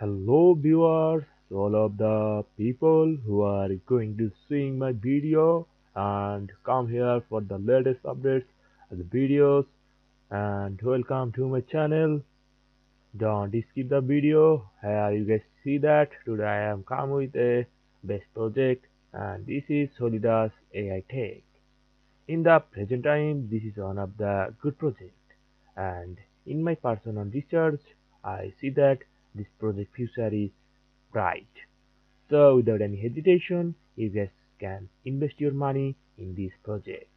Hello viewers, all of the people who are going to seeing my video and come here for the latest updates of the videos and welcome to my channel. Don't skip the video. Here you guys see that today I am come with a best project and this is Solidus AI Tech. In the present time, this is one of the good project and in my personal research, I see that this project future is bright. So without any hesitation, you guys can invest your money in this project.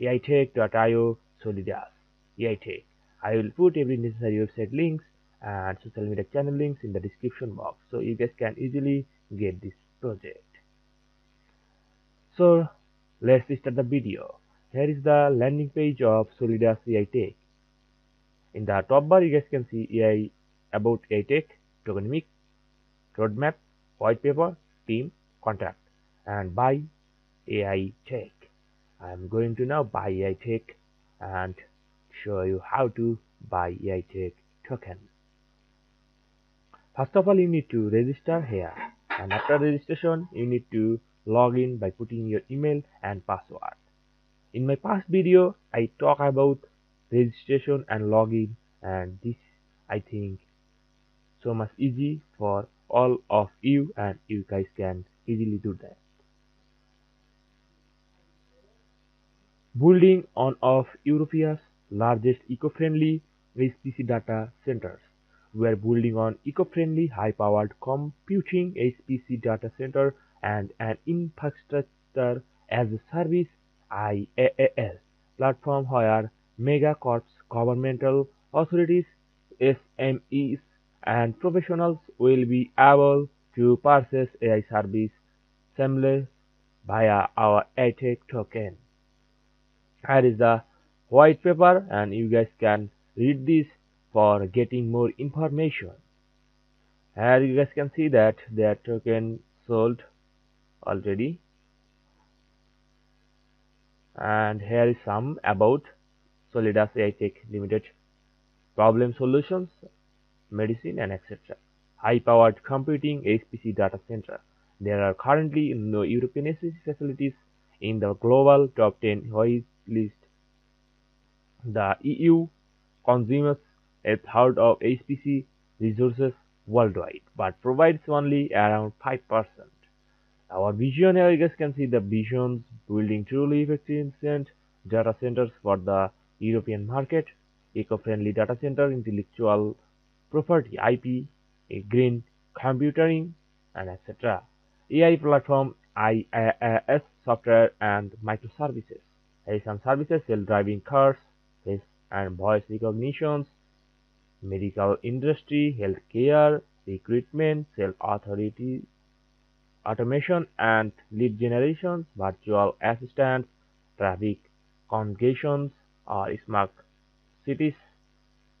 AITech.io Solidus AITech. I will put every necessary website links and social media channel links in the description box so you guys can easily get this project. So let's start the video. Here is the landing page of Solidus AI Tech. In the top bar, you guys can see AI about AI Tech, tokenomics, roadmap, white paper, team, contract, and buy AI Tech. I am going to now buy AI Tech and show you how to buy AI Tech token. First of all, you need to register here, and after registration, you need to log in by putting your email and password. In my past video, I talk about registration and login, and this I think so much easy for all of you, and you guys can easily do that. Building one of Europe's largest eco-friendly HPC data centers. We are building on eco-friendly, high-powered computing HPC data center and an infrastructure as a service IaaS platform where megacorps, governmental authorities, SMEs, and professionals will be able to purchase AI service seamless via our AITech token. Here is the white paper and you guys can read this for getting more information. Here you guys can see that their token sold already and here is some about Solidus AI Tech Limited problem solutions, medicine and etc. High-powered computing HPC data center. There are currently no European HPC facilities in the global top 10 white list. The EU consumes a third of HPC resources worldwide, but provides only around 5%. Our vision can see the visions building truly efficient data centers for the European market, eco-friendly data center, intellectual property, IP, a green computing, and etc. AI platform, IaaS software, and microservices. Some services, self-driving cars, face and voice recognitions, medical industry, healthcare, recruitment, self-authority, automation and lead generation, virtual assistants, traffic congregations or smart cities,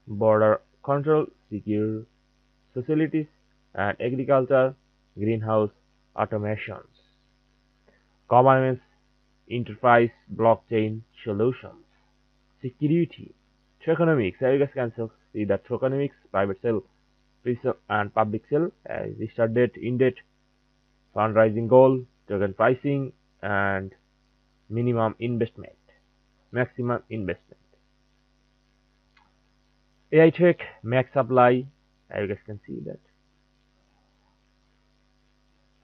border control, secure facilities, and agriculture, greenhouse automations. Governance, enterprise, blockchain solutions, security, tokenomics. Can see the tokenomics, private sale, and public sale, uh, start date, in date, fundraising goal, token pricing, and minimum investment, maximum investment. AI Tech max supply, you guys can see that.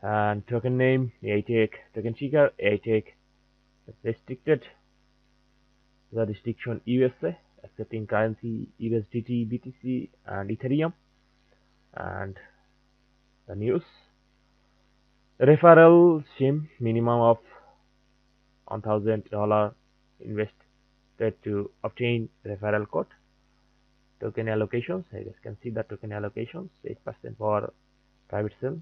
And token name, AI Tech, token ticker, AI Tech, restricted, the restriction USA, accepting currency USDT, BTC, and Ethereum, and the news. Referral scheme minimum of one thousand dollar invested to obtain referral code token allocations you guys can see the token allocations 8 percent for private sale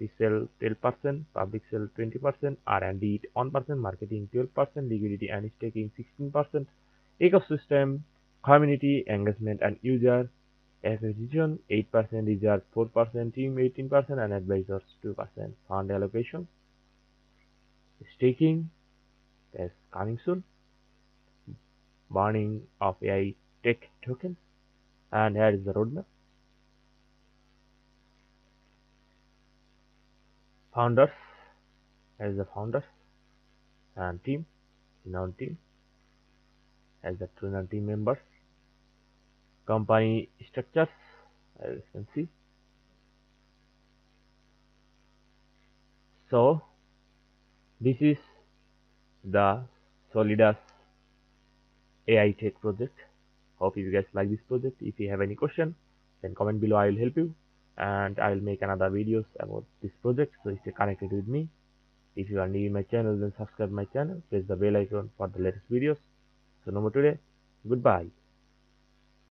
resale 12 percent public sale 20 percent r&d 1 percent marketing 12 percent liquidity and staking 16 percent ecosystem community engagement and user acquisition 8% reserve 4% team 18% and advisors 2% fund allocation staking is coming soon. Burning of AI tech tokens and here is the roadmap founders. As the founders and team renowned team. As the renowned team members. Company structures. As you can see. So this is the Solidus AI Tech project hope you guys like this project. If you have any question then comment below. I will help you. And I will make another videos about this project. So stay connected with me. If you are new in my channel then subscribe my channel. Press the bell icon for the latest videos. So no more today. Goodbye